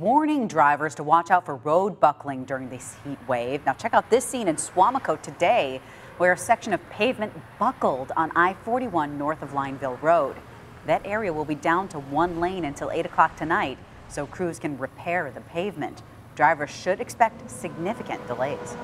warning drivers to watch out for road buckling during this heat wave. Now check out this scene in Suamico today where a section of pavement buckled on I-41 north of Lineville Road. That area will be down to one lane until 8 o'clock tonight so crews can repair the pavement. Drivers should expect significant delays.